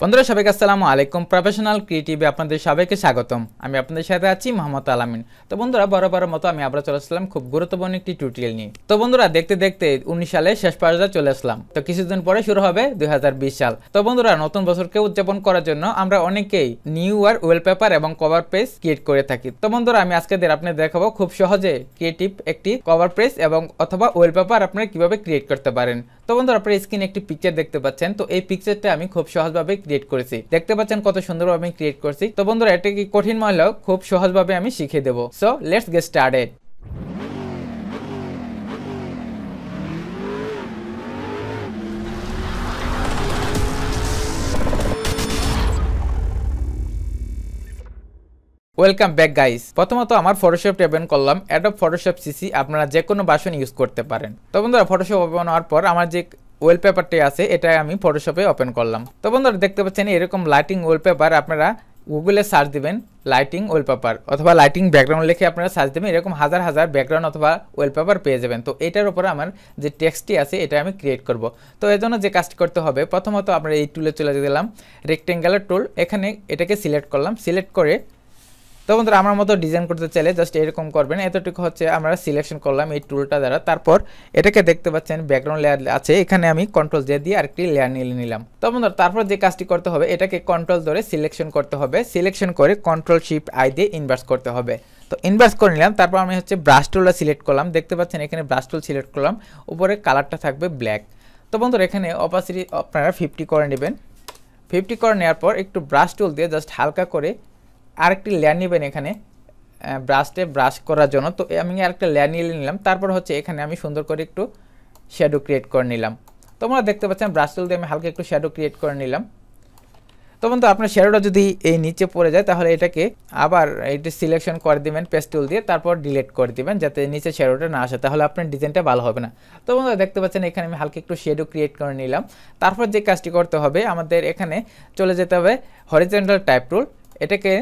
বন্ধুরা, সবাইকে আসসালামু আলাইকুম। প্রফেশনাল ক্রিয়েটিভে আপনাদের সবাইকে স্বাগতম। আমি আপনাদের সাথে আছি মোহাম্মদ আলামিন। তো বন্ধুরা, বরাবর মতো আমি আবার চলে আসলাম খুব গুরুত্বপূর্ণ একটি টিউটোরিয়াল নিয়ে। তো বন্ধুরা, দেখতে দেখতে উনিশ সালে শেষ পর্যায়ে চলে আসলাম। তো কিছুদিন পরে শুরু হবে দুই হাজার বিশ সাল। তো বন্ধুরা, নতুন বছরকে উদযাপন করার জন্য আমরা অনেকেই নিউ ইয়ার ওয়েলপেপার এবং কভার পেজ ক্রিয়েট করে থাকি। তো বন্ধুরা, আমি আজকে আপনাদের দেখাবো খুব সহজে ক্রিয়েটিভ একটি কভার পেজ এবং অথবা ওয়েলপেপার আপনারা কীভাবে ক্রিয়েট করতে পারেন। তো বন্ধুরা, আপনার স্ক্রিনে একটি পিকচার দেখতে পাচ্ছেন। তো এই পিকচারটা আমি খুব সহজভাবে ক্রিয়েট করেছি। দেখতে পাচ্ছেন কত সুন্দরভাবে আমি ক্রিয়েট করছি। তো বন্ধুরা এটা কি কঠিন মহলেও খুব সহজভাবে আমি শিখিয়ে দেবো। So let's get started welcome back guys প্রথমত আমার ফটোশপ ওপেন করলাম। অ্যাডব ফটোশপ সিসি আপনারা যে কোনো বাসন ইউজ করতে পারেন। তো বন্ধুরা ফটোশপ ওপেন হওয়ার পর আমার যে ওয়েলপেপারটি আছে এটা আমি ফটোশপে ওপেন করলাম। তো বন্ধুরা, দেখতে পাচ্ছেন এরকম লাইটিং ওয়েলপেপার আপনারা গুগলে সার্চ দিবেন লাইটিং ওয়েলপেপার অথবা লাইটিং ব্যাকগ্রাউন্ড লিখে আপনারা সার্চ দেবেন, এরকম হাজার হাজার ব্যাকগ্রাউন্ড অথবা ওয়েলপেপার পেয়ে যাবেন। তো এটার উপরে আমার যে টেক্সটটি আছে, এটা আমি ক্রিয়েট করব। তো এর জন্য যে কাজটি করতে হবে, প্রথমত আমরা এই টুলে চলে গেলাম রেক্টেঙ্গেলের টুল এখানে এটাকে সিলেক্ট করলাম। সিলেক্ট করে তো বন্ধুরা, আমার মতো ডিজাইন করতে চাইলে জাস্ট এরকম করবেন। এতটুকু হচ্ছে আমরা সিলেকশন করলাম এই টুলটা দ্বারা। তারপর এটাকে দেখতে পাচ্ছেন ব্যাকগ্রাউন্ড লেয়ার আছে। এখানে আমি কন্ট্রোল জে দিয়ে আরেকটি লেয়ার নিয়ে নিলাম। তো বন্ধুরা, তারপর যে কাজটি করতে হবে, এটাকে কন্ট্রোল ধরে সিলেকশন করতে হবে। সিলেকশন করে কন্ট্রোল শিফট আই দিয়ে ইনভার্স করতে হবে। তো ইনভার্স করে নিলাম। তারপর আমি হচ্ছে ব্রাশ টুলটা সিলেক্ট করলাম। দেখতে পাচ্ছেন, এখানে ব্রাশ টুল সিলেক্ট করলাম। উপরে কালারটা থাকবে ব্ল্যাক তো বন্ধুরা, এখানে অপাসিটি আপনারা ফিফটি করে নেবেন। ফিফটি করে নেওয়ার পর একটু ব্রাশ টুল দিয়ে জাস্ট হালকা করে আরেকটি লেয়ার নেবেন এখানে ব্রাশটে ব্রাশ করার জন্য। তো আমি আরেকটা লেয়ার নিয়ে নিলাম, তারপর হচ্ছে এখানে আমি সুন্দর করে একটু শ্যাডো ক্রিয়েট করে নিলাম। তোমরা দেখতে পাচ্ছেন ব্রাশ টুল দিয়ে আমি হালকা একটু শ্যাডো ক্রিয়েট করে নিলাম, তো বন্ধু আপনার শ্যাডোটা যদি এই নিচে পড়ে যায়, তাহলে এটাকে আবার এটি সিলেকশন করে দিবেন পেস্ট দিয়ে, তারপর ডিলিট করে দিবেন, যাতে নিচে শ্যাডোটা না আসে, তাহলে আপনার ডিজাইনটা ভালো হবে না। তো বন্ধু দেখতে পাচ্ছেন, এখানে আমি হালকা একটু শ্যাডো ক্রিয়েট করে নিলাম। তারপর যে কাজটি করতে হবে, আমাদের এখানে চলে যেতে হবে হরিজেন্টাল টাইপ টুল এটাকে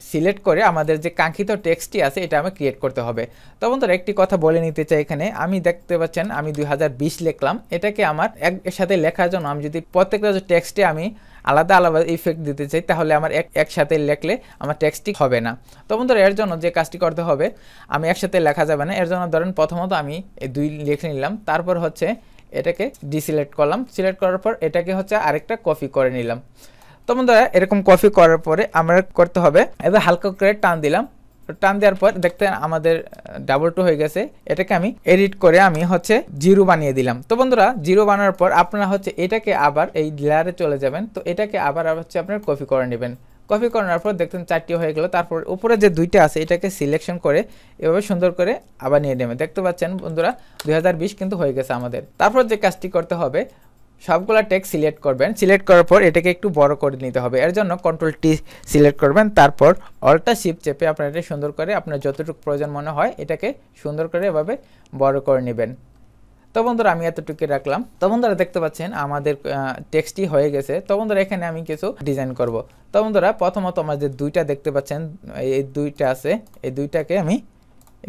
সিলেক্ট করে আমাদের যে কাঙ্ক্ষিত টেক্সটটি আছে, এটা আমি ক্রিয়েট করতে হবে। তো বন্ধুরা, একটি কথা বলে নিতে চাই এখানে। আমি দেখতে পাচ্ছেন, আমি দু হাজার বিশ লিখলাম। এটাকে আমার এক সাথে লেখার জন্য আমি যদি প্রত্যেকটা টেক্সটে আমি আলাদা আলাদা ইফেক্ট দিতে চাই, তাহলে আমার এক, একসাথে লেখলে আমার টেক্সটটি হবে না। তো বন্ধুরা, এর জন্য যে কাজটি করতে হবে, আমি একসাথে লেখা যাবে না। এর জন্য ধরেন প্রথমত আমি এই দুই লিখে নিলাম। তারপর হচ্ছে এটাকে ডিসিলেক্ট করলাম। সিলেক্ট করার পর এটাকে হচ্ছে আরেকটা কপি করে নিলাম। তো বন্ধুরা, এরকম কপি করার পরে আমরা করতে হবে। এবার হালকা করে টান দিলাম। টান দেওয়ার পর দেখতে আমাদের ডাবল টু হয়ে গেছে। এটাকে আমি এডিট করে আমি হচ্ছে জিরো বানিয়ে দিলাম। তো বন্ধুরা, জিরো বানানোর পর আপনারা হচ্ছে এটাকে আবার এই লেয়ারে চলে যাবেন। তো এটাকে আবার হচ্ছে আপনার কপি করে নেবেন। কপি করার পর দেখতেন চারটি হয়ে গেল। তারপর উপরে যে দুইটা আছে, এটাকে সিলেকশন করে এভাবে সুন্দর করে আবার নিয়ে নেবেন। দেখতে পাচ্ছেন বন্ধুরা, দুই হাজার বিশ কিন্তু হয়ে গেছে আমাদের। তারপর যে কাজটি করতে হবে সবগুলো টেক্সট সিলেক্ট করবেন। সিলেক্ট করার পর এটাকে একটু বড় করে নিতে হবে। এর জন্য কন্ট্রোল টি সিলেক্ট করবেন। তারপর অল্টা শিপ চেপে আপনার এটা সুন্দর করে আপনার যতটুকু প্রয়োজন মনে হয় এটাকে সুন্দর করে এভাবে বড় করে নেবেন। তো বন্ধুরা, আমি এতটুকু রাখলাম। তো বন্ধুরা, দেখতে পাচ্ছেন আমাদের টেক্সটি হয়ে গেছে। তো বন্ধুরা, এখানে আমি কিছু ডিজাইন করব। তো বন্ধুরা, প্রথমত আমার যে দুইটা দেখতে পাচ্ছেন, এই দুইটা আছে। এই দুইটাকে আমি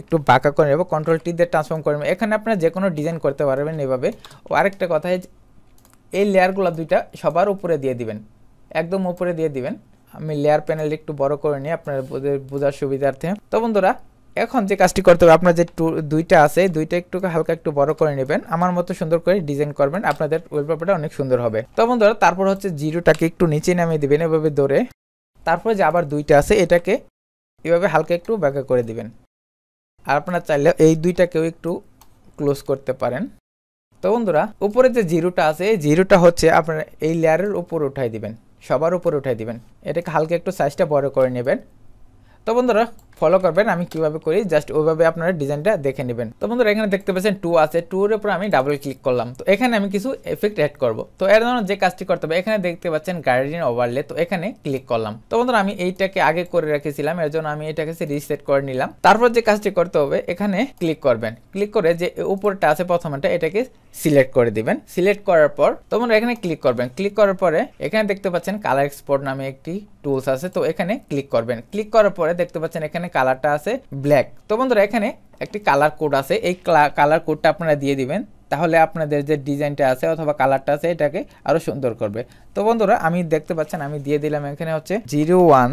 একটু বাঁকা করে নেব। কন্ট্রোল টি দিয়ে ট্রান্সফর্ম করে এখানে আপনারা যে কোনো ডিজাইন করতে পারবেন এভাবে। আরেকটা কথা এই লেয়ারগুলো দুইটা সবার উপরে দিয়ে দিবেন। একদম উপরে দিয়ে দিবেন। আমি লেয়ার প্যানেল একটু বড় করে নিই আপনার বোঝার সুবিধার্থে। তো বন্ধুরা, এখন যে কাজটি করতে হবে, আপনার যে দুইটা আছে দুইটা একটু হালকা একটু বড় করে নেবেন। আমার মতো সুন্দর করে ডিজাইন করবেন, আপনাদের ওয়েলপেপারটা অনেক সুন্দর হবে। তো বন্ধুরা, তারপর হচ্ছে জিরোটাকে একটু নিচে নামিয়ে দিবেন এভাবে ধরে। তারপরে যে আবার দুইটা আছে, এটাকে এভাবে হালকা একটু ব্যাকা করে দিবেন। আর আপনারা চাইলে এই দুইটাকেও একটু ক্লোজ করতে পারেন। তো বন্ধুরা, উপরে যে জিরোটা আছে, এই জিরোটা হচ্ছে আপনার এই লেয়ারের উপর উঠাই দিবেন, সবার উপরে উঠাই দিবেন। এটাকে হালকা একটু সাইজটা বড় করে নেবেন। তো বন্ধুরা ফলো করবেন, আমি কীভাবে করি জাস্ট ওইভাবে আপনারা ডিজাইনটা দেখে নেবেন। তো বন্ধুরা, এখানে দেখতে পাচ্ছেন টু আছে টুর উপর আমি ডাবল ক্লিক করলাম। তো এখানে আমি কিছু এফেক্ট অ্যাড করব। তো এর জন্য যে কাজটি করতে হবে, এখানে দেখতে পাচ্ছেন গার্ডিয়ান ওভারলে তো এখানে ক্লিক করলাম। তো বন্ধুরা, আমি এইটাকে আগে করে রেখেছিলাম, এর জন্য আমি এটাকে রিসেট করে নিলাম। তারপর যে কাজটি করতে হবে, এখানে ক্লিক করবেন। ক্লিক করে যে উপরটা আছে, প্রথমটা, এটাকে সিলেক্ট করে দিবেন। সিলেক্ট করার পর তোমরা এখানে ক্লিক করবেন। ক্লিক করার পরে, এখানে দেখতে পাচ্ছেন কালার এক্সপোর্ট নামে একটি টুলস আছে, তো এখানে ক্লিক করবেন। ক্লিক করার পরে দেখতে পাচ্ছেন এখানে কালারটা আছে ব্ল্যাক। তো বন্ধুরা, এখানে একটি কালার কোড আছে। এই কালার কোডটা আপনারা দিয়ে দিবেন। তাহলে আপনাদের যে ডিজাইনটা আছে অথবা কালারটা আছে, এটাকে আরও সুন্দর করবে। তো বন্ধুরা, আমি দেখতে পাচ্ছেন, আমি দিয়ে দিলাম এখানে হচ্ছে zero one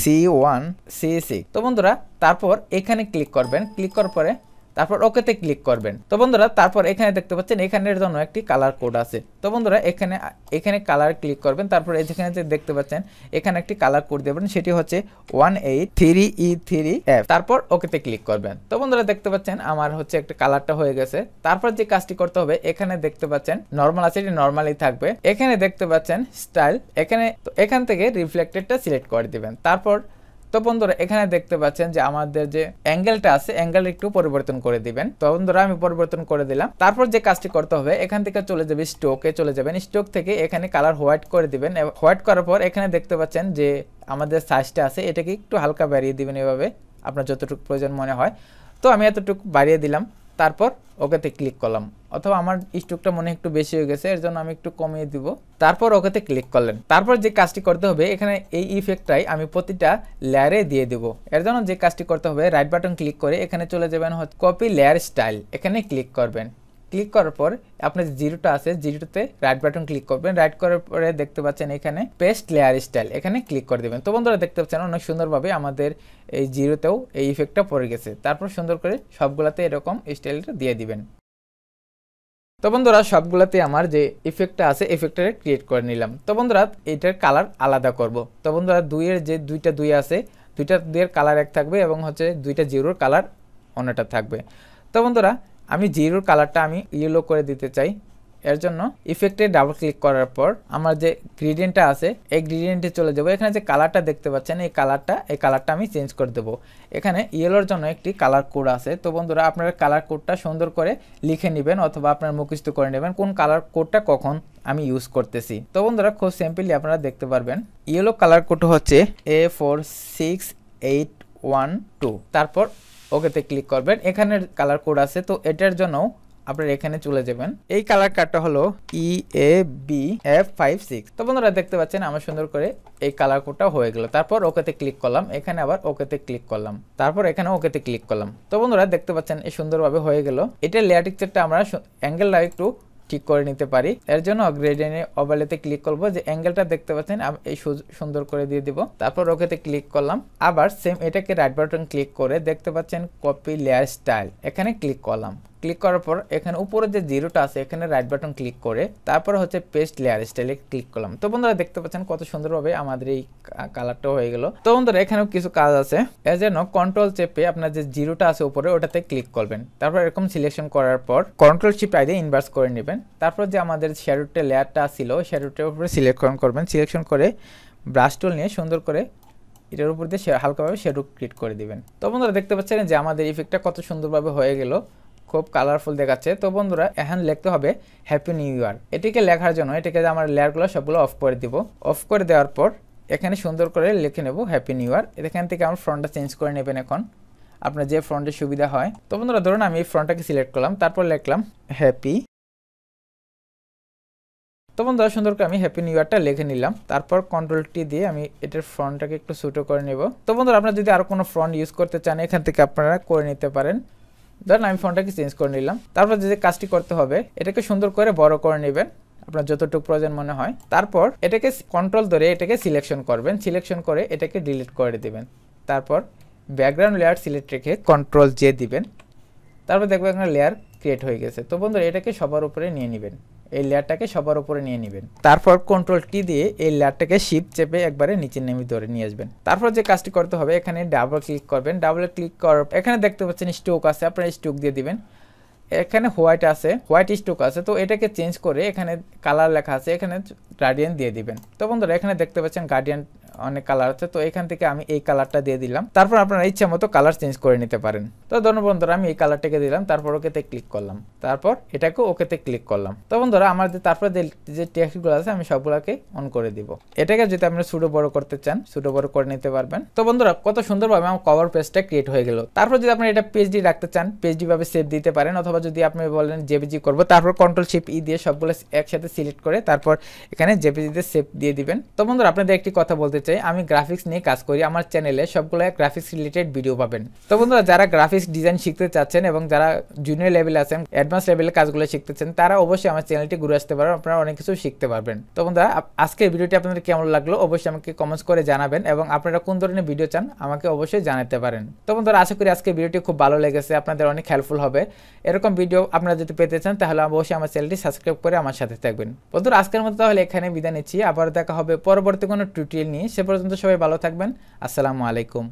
C one C six. তো বন্ধুরা, তারপর এখানে ক্লিক করবেন। ক্লিক করার পরে তারপর ওকেতে ক্লিক করবেন। তো বন্ধুরা, তারপর এখানে দেখতে পাচ্ছেন, এখানের জন্য একটি কালার কোড আছে। তো বন্ধুরা, এখানে এখানে কালার ক্লিক করবেন, তারপর যেখানে যে দেখতে পাচ্ছেন, এখানে একটি কালার কোড দেবেন, সেটি হচ্ছে one eight three E three F তারপর ওকেতে ক্লিক করবেন। তো বন্ধুরা, দেখতে পাচ্ছেন, আমার হচ্ছে একটা কালারটা হয়ে গেছে। তারপর যে কাজটি করতে হবে, এখানে দেখতে পাচ্ছেন নর্মাল আছে, এটি নর্মালি থাকবে। এখানে দেখতে পাচ্ছেন স্টাইল এখানে, তো এখান থেকে রিফ্লেক্টেডটা সিলেক্ট করে দিবেন। তারপর তো বন্ধুরা, এখানে দেখতে পাচ্ছেন যে আমাদের যে অ্যাঙ্গেলটা আছে অ্যাঙ্গেল একটু পরিবর্তন করে দিবেন। তো বন্ধুরা, আমি পরিবর্তন করে দিলাম। তারপর যে কাজটি করতে হবে, এখান থেকে চলে যাবে স্টোকে চলে যাবেন স্টোক থেকে এখানে কালার হোয়াইট করে দিবেন। হোয়াইট করার পর এখানে দেখতে পাচ্ছেন যে আমাদের সাইজটা আছে, এটাকে একটু হালকা বাড়িয়ে দিবেন এভাবে, আপনার যতটুকু প্রয়োজন মনে হয়। তো আমি এতটুকু বাড়িয়ে দিলাম। তারপর ওকেতে ক্লিক করলাম। অথবা আমার স্ট্রোকটা মনে একটু বেশি হয়ে গেছে এর জন্য আমি একটু কমিয়ে দিব। তারপর ওকেতে ক্লিক করলেন। তারপর যে কাজটি করতে হবে, এখানে এই ইফেক্টটাই আমি প্রতিটা লেয়ারে দিয়ে দেব। এর জন্য যে কাজটি করতে হবে রাইট বাটন ক্লিক করে এখানে চলে যাবেন কপি লেয়ার স্টাইল এখানে ক্লিক করবেন। ক্লিক করার পর আপনার জিরোটা আছে জিরোতে রাইট বাটন ক্লিক করবেন। রাইট করার পরে দেখতে পাচ্ছেন এখানে পেস্ট লেয়ার স্টাইল এখানে ক্লিক করে দেবেন। তো বন্ধুরা দেখতে পাচ্ছেন অনেক সুন্দরভাবে আমাদের এই জিরোতেও এই ইফেক্টটা পড়ে গেছে। তারপর সুন্দর করে সবগুলাতে এরকম স্টাইলটা দিয়ে দিবেন। তো বন্ধুরা, সবগুলোতে আমার যে ইফেক্টটা আছে ইফেক্টটা ক্রিয়েট করে নিলাম। তো বন্ধুরা, এটার কালার আলাদা করব। তো বন্ধুরা, দুইয়ের যে দুইটা দুই আছে দুইটা দুইয়ের কালার এক থাকবে এবং হচ্ছে দুইটা জিরোর কালার অন্যটা থাকবে। তো বন্ধুরা আমি জিরোর কালারটা আমি ইয়েলো করে দিতে চাই। এর জন্য ইফেক্টে ডাবল ক্লিক করার পর আমার যে গ্রিডিয়েন্টটা আছে, এই গ্রিডিয়েন্টে চলে যাব। এখানে যে কালারটা দেখতে পাচ্ছেন, এই কালারটা এই কালারটা আমি চেঞ্জ করে দেবো। এখানে ইয়েলোর জন্য একটি কালার কোড আছে। তো বন্ধুরা, আপনারা কালার কোডটা সুন্দর করে লিখে নেবেন অথবা আপনার মুখস্থ করে নেবেন কোন কালার কোডটা কখন আমি ইউজ করতেছি। তো বন্ধুরা, খুব সিম্পলি আপনারা দেখতে পারবেন। ইয়েলো কালার কোড হচ্ছে A four six eight one two তারপর ওকেতে ক্লিক করবেন। এখানের কালার কোড আছে, তো এটার জন্য আপনার এখানে চলে যাবেন। এই কালার কার্ডটা হলো E A B F five six তো বন্ধুরা, দেখতে পাচ্ছেন আমার সুন্দর করে এই কালার কোডটা হয়ে গেল। তারপর ওকেতে ক্লিক করলাম, এখানে আবার ওকেতে ক্লিক করলাম। তারপর এখানে ওকেতে ক্লিক করলাম। তো বন্ধুরা, দেখতে পাচ্ছেন এই সুন্দরভাবে হয়ে গেল। এটা লেয়ার টিকচারটা আমরা অ্যাঙ্গেলটা একটু ঠিক করে নিতে পারি। এর জন্য গ্রেডিয়েন্ট ওভারলেতে ক্লিক করব যে অ্যাঙ্গেলটা দেখতে পাচ্ছেন এই সুন্দর করে দিয়ে দিব। তারপর ওকেতে ক্লিক করলাম। আবার সেম এটাকে রাইট বাটন ক্লিক করে দেখতে পাচ্ছেন কপি লেয়ার স্টাইল এখানে ক্লিক করলাম। ক্লিক করার পর এখানে উপরে যে জিরোটা আছে, এখানে রাইট বাটন ক্লিক করে তারপর হচ্ছে পেস্ট লেয়ার স্টাইলে ক্লিক করলাম। তো বন্ধুরা দেখতে পাচ্ছেন কত সুন্দরভাবে আমাদের এই কালারটা হয়ে গেল। তো বন্ধুরা এখানেও কিছু কাজ আছে। এর জন্য কন্ট্রোল চেপে আপনার যে জিরোটা আছে উপরে ওটাতে ক্লিক করবেন। তারপর এরকম সিলেকশন করার পর কন্ট্রোল শিফট আই দিয়ে ইনভার্স করে নেবেন। তারপর যে আমাদের শ্যাডোটে লেয়ারটা ছিল শ্যাডোটের উপরে সিলেকশন করবেন। সিলেকশন করে ব্রাশ টুল নিয়ে সুন্দর করে এটার উপর দিয়ে হালকাভাবে শ্যাডো ক্রিয়েট করে দিবেন। তো বন্ধুরা দেখতে পাচ্ছেন যে আমাদের ইফেক্টটা কত সুন্দরভাবে হয়ে গেল। খুব কালারফুল দেখাচ্ছে। তো বন্ধুরা, এখন লিখতে হবে হ্যাপি নিউ ইয়ার এটিকে লেখার জন্য, এটিকে আমার লেয়ারগুলো সবগুলো অফ করে দিব। অফ করে দেওয়ার পর, এখানে সুন্দর করে লিখে নেব হ্যাপি নিউ ইয়ার এখান থেকে আমার ফ্রন্টটা চেঞ্জ করে নেবেন এখন। আপনার যে ফ্রন্টের সুবিধা হয়। তো বন্ধুরা, ধরুন আমি এই ফ্রন্টটাকে সিলেক্ট করলাম, তারপর লিখলাম হ্যাপি তো বন্ধুরা, সুন্দর করে আমি হ্যাপি নিউ ইয়ারটা লিখে নিলাম। তারপর কন্ট্রোল টি দিয়ে আমি এটার ফ্রন্টটাকে একটু সুটো করে নেব। তো বন্ধুরা, আপনারা যদি আরও কোনো ফ্রন্ট ইউজ করতে চান, এখান থেকে আপনারা করে নিতে পারেন। ধরেন আমি ফোনটাকে চেঞ্জ করে নিলাম। তারপর যে কাজটি করতে হবে, এটাকে সুন্দর করে বড় করে নেবেন, আপনার যতটুকু প্রয়োজন মনে হয়। তারপর এটাকে কন্ট্রোল ধরে এটাকে সিলেকশন করবেন। সিলেকশন করে এটাকে ডিলিট করে দিবেন। তারপর ব্যাকগ্রাউন্ড লেয়ার সিলেক্ট রেখে কন্ট্রোল জে দিবেন। তারপর দেখবেন লেয়ার ক্রিয়েট হয়ে গেছে। তো বন্ধুরা, এটাকে সবার উপরে নিয়ে নেবেন। এই লেয়ারটাকে সবার উপরে নিয়ে নেবেন। তারপর কন্ট্রোল টি দিয়ে এই লেয়ারটাকে শিপ চেপে একবারে নিচে নেমে ধরে নিয়ে আসবেন। তারপর যে কাজটি করতে হবে, এখানে ডাবল ক্লিক করবেন। ডাবল ক্লিক কর এখানে দেখতে পাচ্ছেন স্টোক আছে, আপনারা স্টোক দিয়ে দিবেন। এখানে হোয়াইট আছে হোয়াইট স্টোক আছে, তো এটাকে চেঞ্জ করে এখানে কালার লেখা আছে, এখানে গার্ডিয়ান দিয়ে দিবেন। তো বন্ধুরা, এখানে দেখতে পাচ্ছেন গার্ডিয়ান অনেক কালার আছে, তো এখান থেকে আমি এই কালারটা দিয়ে দিলাম। তারপর আপনারা ইচ্ছা মতো কালার চেঞ্জ করে নিতে পারেন। তো ধরুন বন্ধুরা, আমি এই কালারটাকে দিলাম, তারপর ওকেতে ক্লিক করলাম। তারপর এটাকে ওকেতে ক্লিক করলাম। তো বন্ধুরা, আমার যে তারপর যে টেক্সটগুলো আছে, আমি সবগুলোকে অন করে দিব। এটাকে যদি আপনি সুডো বড় করতে চান সুডো বড় করে নিতে পারবেন। তো বন্ধুরা, কত সুন্দরভাবে আমার কভার পেজটা ক্রিয়েট হয়ে গেল। তারপর যদি আপনি এটা পেজডি রাখতে চান পেজডি ভাবে সেভ দিতে পারেন, অথবা যদি আপনি বলেন জেপিজি করব, তারপর কন্ট্রোল শিপ ই দিয়ে সবগুলো একসাথে সিলেক্ট করে তারপর এখানে জেপিজিতে সেভ দিয়ে দিবেন। তো বন্ধুরা, আপনাদের একটি কথা বলতে চাই, আমি গ্রাফিক্স নিয়ে কাজ করি। আমার চ্যানেলে সবগুলো গ্রাফিক্স রিলেটেড ভিডিও পাবেন। তো বন্ধুরা, যারা গ্রাফিক্স ডিজাইন শিখতে চাচ্ছেন এবং যারা জুনিয়র লেভেলে আছেন অ্যাডভান্স লেভেলের কাজগুলো শিখতেছেন তারা অবশ্যই আমার চ্যানেলটি ঘুরে আসতে পারেন। আপনারা অনেক কিছু শিখতে পারবেন। তো বন্ধুরা আজকের ভিডিওটি আপনাদের কেমন লাগল অবশ্যই আমাকে কমেন্টস করে জানাবেন এবং আপনারা কোন ধরনের ভিডিও চান আমাকে অবশ্যই জানাতে পারেন। তো বন্ধুরা, আশা করি আজকে ভিডিওটি খুব ভালো লেগেছে, আপনাদের অনেক হেল্পফুল হবে। এরকম ভিডিও আপনারা যদি পেতে চান, তাহলে অবশ্যই আমার চ্যানেলটি সাবস্ক্রাইব করে আমার সাথে থাকবেন। বন্ধুরা, আজকের মতো তাহলে এখানে বিদায় নিচ্ছি। আবার দেখা হবে পরবর্তী কোনো টিউটোরিয়াল নিয়ে। সে পর্যন্ত সবাই ভালো থাকবেন। আসসালামু আলাইকুম।